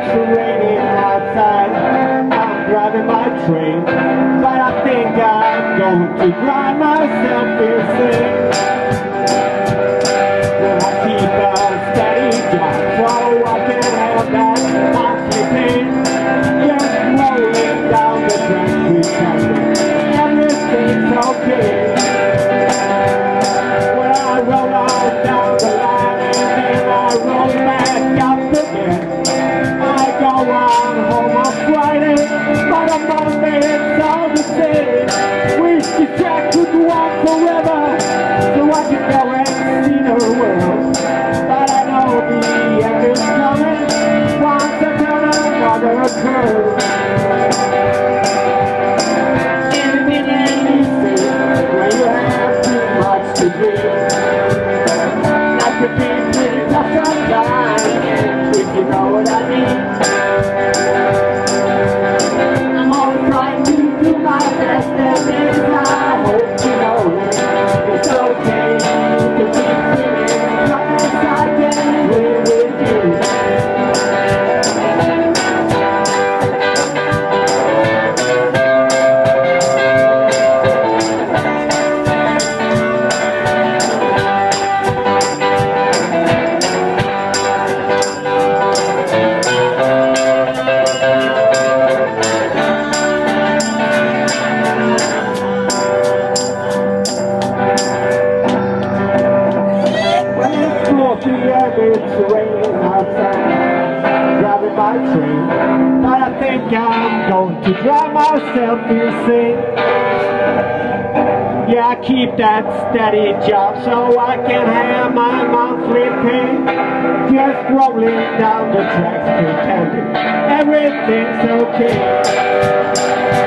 it's raining outside. I'm driving my train But I think I'm going to drive myself inside another and it's raining outside, driving my train, but I think I'm going to drive myself insane. Yeah, I keep that steady job so I can have my monthly pay. Just rolling down the tracks pretending everything's okay.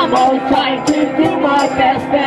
I'm always trying to do my best.